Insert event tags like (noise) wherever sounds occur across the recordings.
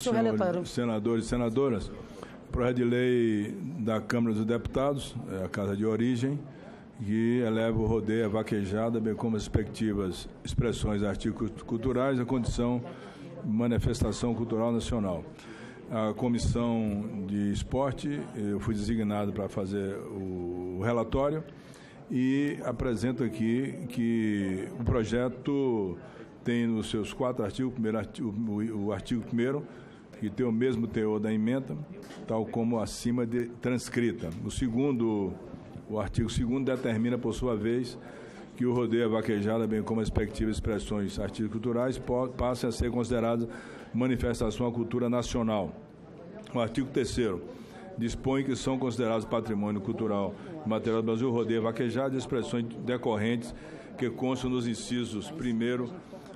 Senhores senadores e senadoras, projeto de lei da Câmara dos Deputados, é a Casa de Origem, que eleva o rodeio a vaquejada, bem como as respectivas expressões artigos culturais, a condição de manifestação cultural nacional. A Comissão de Esporte, eu fui designado para fazer o relatório e apresento aqui que o projeto tem nos seus quatro artigos, primeiro artigo, o artigo primeiro que tem o mesmo teor da emenda, tal como acima de transcrita. O segundo, o artigo 2 determina, por sua vez, que o rodeio vaquejada, bem como as respectivas expressões artísticas culturais, passem a ser consideradas manifestação à cultura nacional. O artigo 3 dispõe que são considerados patrimônio cultural e material do Brasil rodeio vaquejada e expressões decorrentes que constam nos incisos 1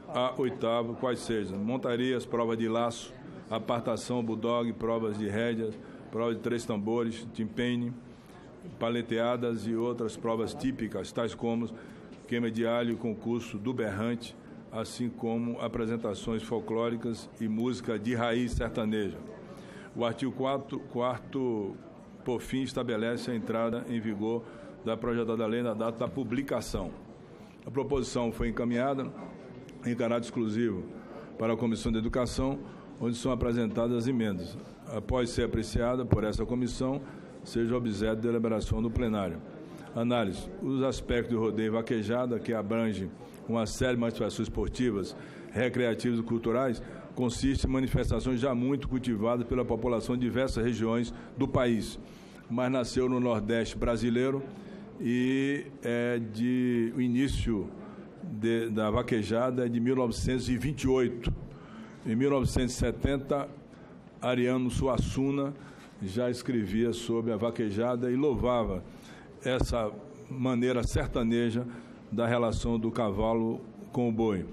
a 8 quais sejam montarias, prova de laço, apartação, bulldog, provas de rédeas, prova de três tambores, timpane, paleteadas e outras provas típicas, tais como queima de alho, concurso do berrante, assim como apresentações folclóricas e música de raiz sertaneja. O artigo 4, 4 por fim, estabelece a entrada em vigor da projetada lei na data da publicação. A proposição foi encaminhada em caráter exclusivo para a Comissão de Educação, onde são apresentadas as emendas. Após ser apreciada por essa comissão, seja objeto de deliberação no plenário. Análise. Os aspectos do rodeio vaquejada, que abrange uma série de manifestações esportivas, recreativas e culturais, consiste em manifestações já muito cultivadas pela população de diversas regiões do país, mas nasceu no Nordeste brasileiro e é de o início de, da vaquejada é de 1928 em 1970, Ariano Suassuna já escrevia sobre a vaquejada e louvava essa maneira sertaneja da relação do cavalo com o boi.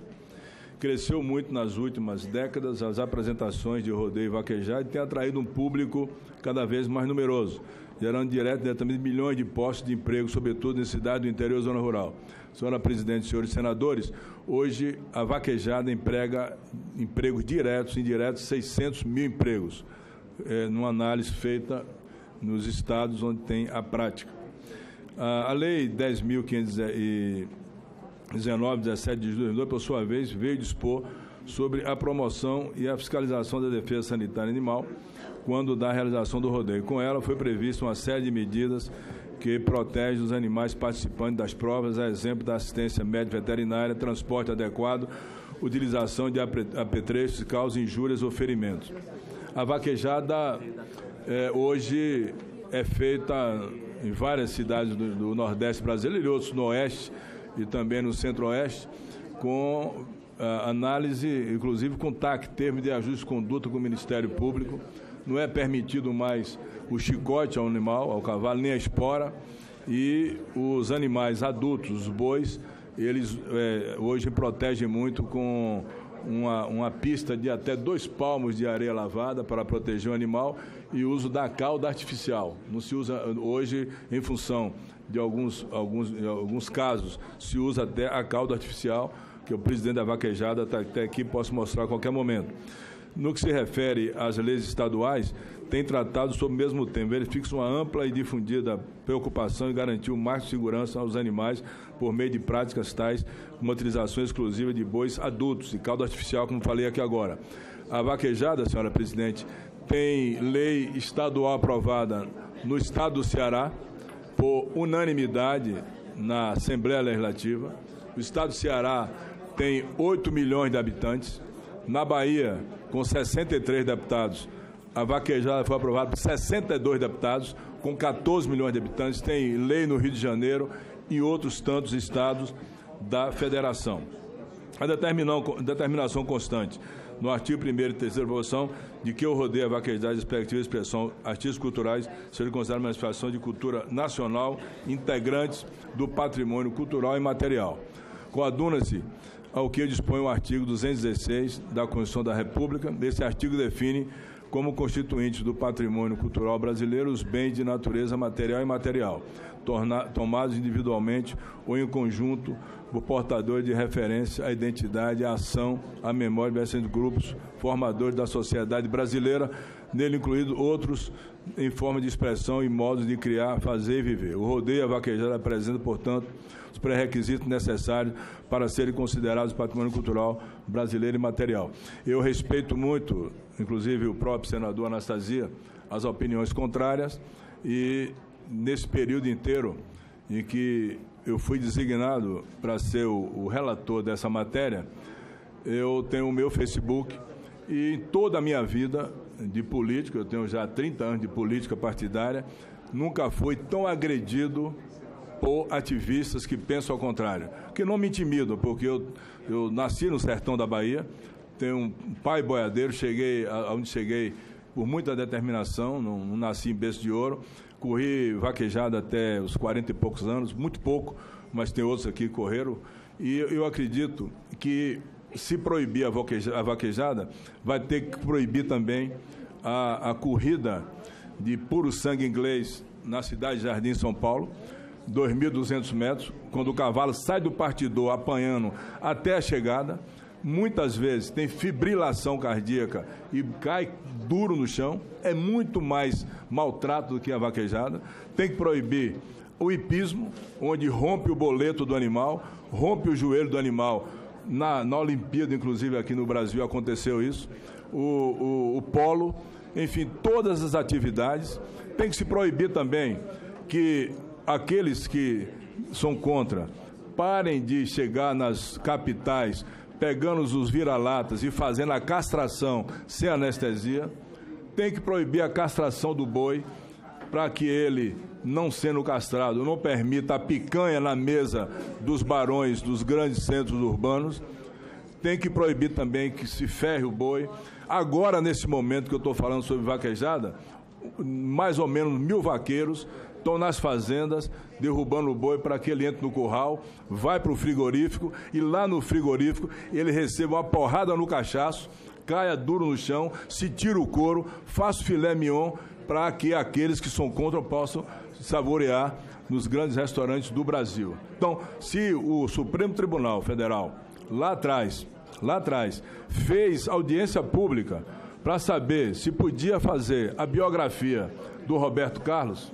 Cresceu muito nas últimas décadas as apresentações de rodeio vaquejado e tem atraído um público cada vez mais numeroso gerando direto diretamente milhões de postos de emprego, sobretudo em cidades do interior e zona rural. Senhora Presidente, senhores senadores, hoje a vaquejada emprega empregos diretos e indiretos, 600 mil empregos, é, numa análise feita nos estados onde tem a prática. A, a Lei 10.519, 17 de julho de 2002, por sua vez, veio dispor sobre a promoção e a fiscalização da defesa sanitária animal, quando da realização do rodeio. Com ela foi prevista uma série de medidas que protegem os animais participantes das provas, a exemplo da assistência médica veterinária, transporte adequado, utilização de apetrechos que causam injúrias ou ferimentos. A vaquejada é, hoje é feita em várias cidades do, do Nordeste brasileiro e outros no Oeste e também no Centro-Oeste, com análise, inclusive com TAC, termo de ajuste de conduta com o Ministério Público. Não é permitido mais o chicote ao animal, ao cavalo, nem a espora. E os animais adultos, os bois, eles é, hoje protegem muito com uma, uma pista de até dois palmos de areia lavada para proteger o animal e uso da cauda artificial. Não se usa hoje, em função de alguns, alguns, alguns casos, se usa até a cauda artificial que o presidente da vaquejada está até aqui posso mostrar a qualquer momento. No que se refere às leis estaduais, tem tratado sobre o mesmo tema. Verifica uma ampla e difundida preocupação o máximo de segurança aos animais por meio de práticas tais como utilização exclusiva de bois adultos e caldo artificial, como falei aqui agora. A vaquejada, senhora presidente, tem lei estadual aprovada no estado do Ceará por unanimidade na Assembleia Legislativa. O estado do Ceará tem 8 milhões de habitantes. Na Bahia, com 63 deputados, a vaquejada foi aprovada por 62 deputados, com 14 milhões de habitantes. Tem lei no Rio de Janeiro e outros tantos estados da federação. A determinação constante no artigo 1 e 3 da proposição de que o rodeio a vaquejada de expectativa expressão artistas culturais seja considerado manifestação de cultura nacional integrantes do patrimônio cultural e material. Coaduna-se ao que dispõe o artigo 216 da Constituição da República. Esse artigo define como constituintes do patrimônio cultural brasileiro os bens de natureza material e imaterial. tomados individualmente ou em conjunto por portadores de referência à identidade, à ação, à memória e diversos grupos formadores da sociedade brasileira, nele incluído outros em forma de expressão e modos de criar, fazer e viver. O rodeio a vaquejada apresenta, portanto, os pré-requisitos necessários para serem considerados patrimônio cultural brasileiro e material. Eu respeito muito, inclusive o próprio senador Anastasia, as opiniões contrárias e nesse período inteiro em que eu fui designado para ser o, o, relator dessa matéria, eu tenho o meu Facebook e em toda a minha vida de política, eu tenho já 30 anos de política partidária, nunca fui tão agredido por ativistas que pensam ao contrário. Que não me intimidam, porque eu, eu nasci no sertão da Bahia, tenho um pai boiadeiro, cheguei aonde cheguei por muita determinação, não, não nasci em berço de ouro, corri vaquejado até os 40 e poucos anos, muito pouco, mas tem outros aqui que correram, e eu acredito que se proibir a vaquejada, vai ter que proibir também a, a corrida de puro sangue inglês na cidade de Jardim, São Paulo, 2.200 metros, quando o cavalo sai do partidor apanhando até a chegada, muitas vezes tem fibrilação cardíaca e cai duro no chão, é muito mais maltrato do que a vaquejada. Tem que proibir o hipismo, onde rompe o boleto do animal, rompe o joelho do animal. Na, na Olimpíada, inclusive aqui no Brasil, aconteceu isso. O, o, o polo, enfim, todas as atividades. Tem que se proibir também que aqueles que são contra parem de chegar nas capitais pegando os vira-latas e fazendo a castração sem anestesia. Tem que proibir a castração do boi para que ele, não sendo castrado, não permita a picanha na mesa dos barões dos grandes centros urbanos. Tem que proibir também que se ferre o boi. Agora, nesse momento que eu estou falando sobre vaquejada, mais ou menos mil vaqueiros estão nas fazendas derrubando o boi para que ele entre no curral, vai para o frigorífico e lá no frigorífico ele receba uma porrada no cachaço, caia duro no chão, se tira o couro, faça o filé mignon para que aqueles que são contra possam saborear nos grandes restaurantes do Brasil. Então, se o Supremo Tribunal Federal lá atrás, lá atrás, fez audiência pública para saber se podia fazer a biografia do Roberto Carlos,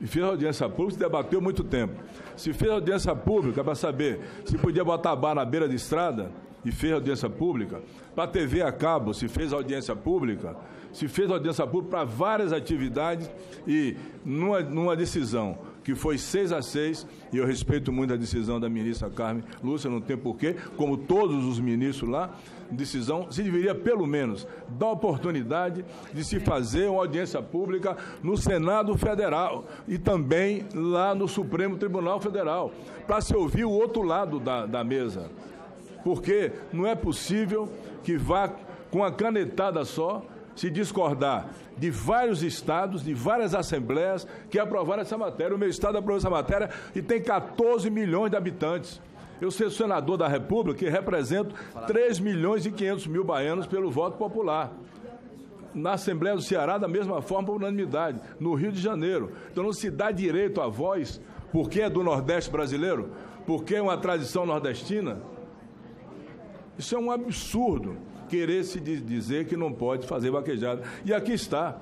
e fez audiência pública, se debateu muito tempo. Se fez audiência pública para saber se podia botar bar na beira de estrada, e fez audiência pública. Para a TV a cabo, se fez audiência pública. Se fez audiência pública para várias atividades e numa, numa decisão que foi 6 a 6, e eu respeito muito a decisão da ministra Carmen Lúcia, não tem porquê, como todos os ministros lá, decisão, se deveria pelo menos dar oportunidade de se fazer uma audiência pública no Senado Federal e também lá no Supremo Tribunal Federal, para se ouvir o outro lado da, da mesa. Porque não é possível que vá com a canetada só se discordar de vários estados, de várias assembleias que aprovaram essa matéria. O meu estado aprovou essa matéria e tem 14 milhões de habitantes. Eu sou senador da República e represento 3 milhões e 500 mil baianos pelo voto popular. Na Assembleia do Ceará, da mesma forma, por unanimidade. No Rio de Janeiro. Então não se dá direito à voz, porque é do Nordeste brasileiro, porque é uma tradição nordestina. Isso é um absurdo querer se dizer que não pode fazer vaquejada. E aqui está.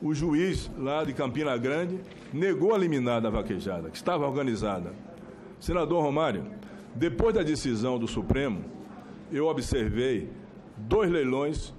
O juiz lá de Campina Grande negou a liminar da vaquejada, que estava organizada. Senador Romário, depois da decisão do Supremo, eu observei dois leilões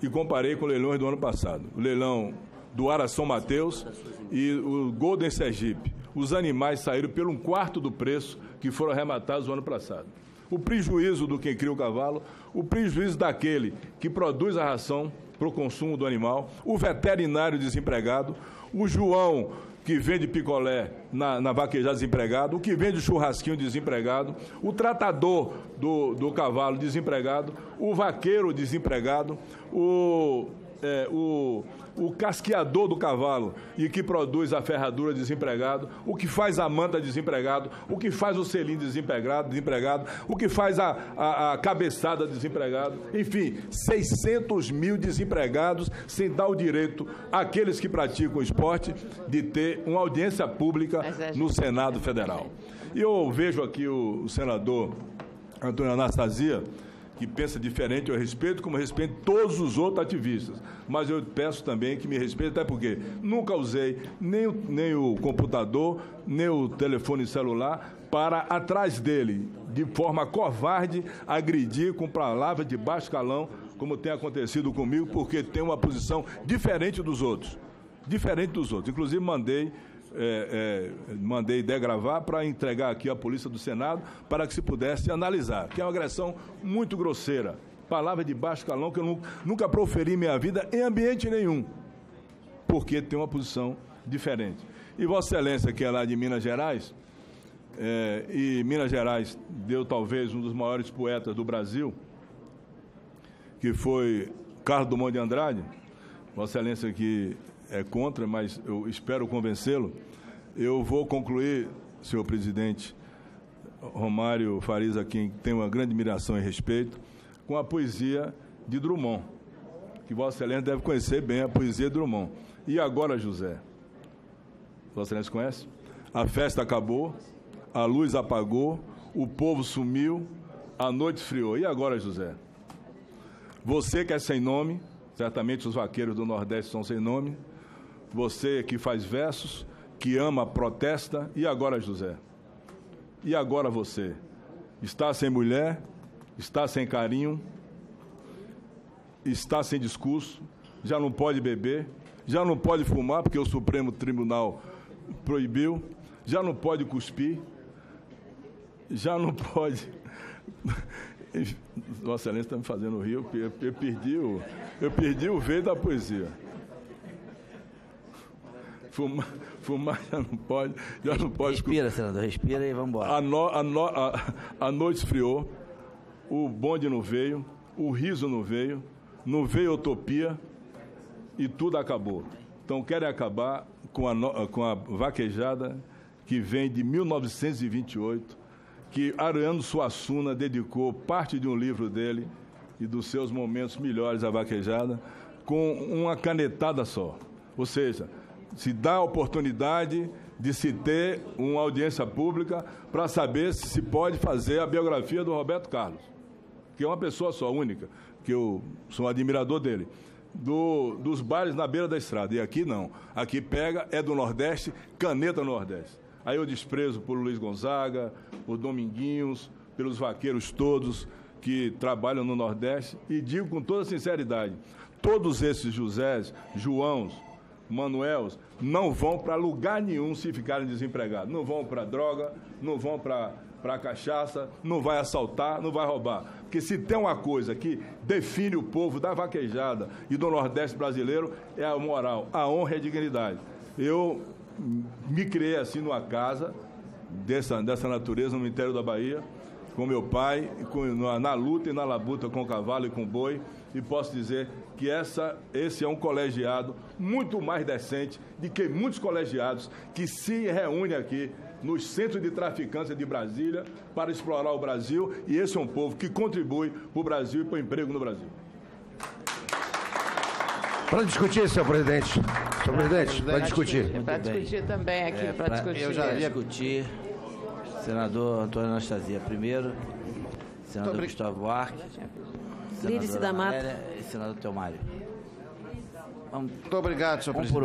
e comparei com leilões do ano passado. O leilão do Ara São Mateus e o Golden Sergipe. Os animais saíram pelo um quarto do preço que foram arrematados no ano passado o prejuízo do quem cria o cavalo, o prejuízo daquele que produz a ração para o consumo do animal, o veterinário desempregado, o João que vende picolé na, na vaquejada desempregado, o que vende churrasquinho desempregado, o tratador do, do cavalo desempregado, o vaqueiro desempregado, o é, o, o casqueador do cavalo e que produz a ferradura desempregado, o que faz a manta desempregado, o que faz o selim desempregado, desempregado o que faz a, a, a cabeçada desempregado, enfim, 600 mil desempregados sem dar o direito àqueles que praticam o esporte de ter uma audiência pública no Senado Federal. E eu vejo aqui o, o senador Antônio Anastasia, que pensa diferente, eu respeito como respeito todos os outros ativistas. Mas eu peço também que me respeite, até porque nunca usei nem o, nem o computador, nem o telefone celular para, atrás dele, de forma covarde, agredir com palavras de baixo calão, como tem acontecido comigo, porque tem uma posição diferente dos outros. Diferente dos outros. Inclusive, mandei é, é, mandei degravar para entregar aqui à Polícia do Senado para que se pudesse analisar, que é uma agressão muito grosseira. Palavra de baixo calão que eu nunca proferi em minha vida em ambiente nenhum, porque tem uma posição diferente. E Vossa Excelência, que é lá de Minas Gerais, é, e Minas Gerais deu talvez um dos maiores poetas do Brasil, que foi Carlos Dumont de Andrade, Vossa Excelência que é contra, mas eu espero convencê-lo. Eu vou concluir, senhor presidente Romário Farias, a quem tenho uma grande admiração e respeito, com a poesia de Drummond, que Vossa Excelência deve conhecer bem a poesia de Drummond. E agora, José? Vossa Excelência conhece? A festa acabou, a luz apagou, o povo sumiu, a noite esfriou. E agora, José? Você que é sem nome, certamente os vaqueiros do Nordeste são sem nome, você que faz versos, que ama, protesta. E agora, José? E agora você? Está sem mulher? Está sem carinho? Está sem discurso? Já não pode beber? Já não pode fumar porque o Supremo Tribunal proibiu? Já não pode cuspir? Já não pode. (laughs) Vossa Excelência está me fazendo rir, eu, eu, eu, perdi o, eu perdi o veio da poesia. Fumar, fumar já não pode, já não pode. Respira, senador, respira e vamos embora. A, no, a, no, a, a noite esfriou, o bonde não veio, o riso não veio, não veio utopia e tudo acabou. Então querem acabar com a, com a vaquejada que vem de 1928, que Ariano Suassuna dedicou parte de um livro dele e dos seus momentos melhores à vaquejada, com uma canetada só. Ou seja, se dá a oportunidade de se ter uma audiência pública para saber se se pode fazer a biografia do Roberto Carlos, que é uma pessoa só, única, que eu sou um admirador dele. Do, dos bares na beira da estrada. E aqui não. Aqui pega, é do Nordeste, caneta no Nordeste. Aí eu desprezo por Luiz Gonzaga, por Dominguinhos, pelos vaqueiros todos que trabalham no Nordeste e digo com toda sinceridade: todos esses Josés, Joãos, Manuels não vão para lugar nenhum se ficarem desempregados. Não vão para droga, não vão para cachaça, não vai assaltar, não vai roubar. Porque se tem uma coisa que define o povo da vaquejada e do Nordeste brasileiro é a moral, a honra e a dignidade. Eu me criei assim numa casa dessa, dessa natureza no interior da Bahia, com meu pai, com, na, na luta e na labuta com o cavalo e com o boi e posso dizer que essa, esse é um colegiado muito mais decente do que muitos colegiados que se reúnem aqui nos centros de traficância de Brasília para explorar o Brasil e esse é um povo que contribui para o Brasil e para o emprego no Brasil. Para discutir, senhor presidente. Senhor presidente, para discutir. Para discutir também aqui, é, para discutir. Eu já ia discutir. Senador Antônio Anastasia primeiro, senador Gustavo Buarque, Lídice da Mata. E senador Teomário. Vamos, Muito obrigado, senhor presidente.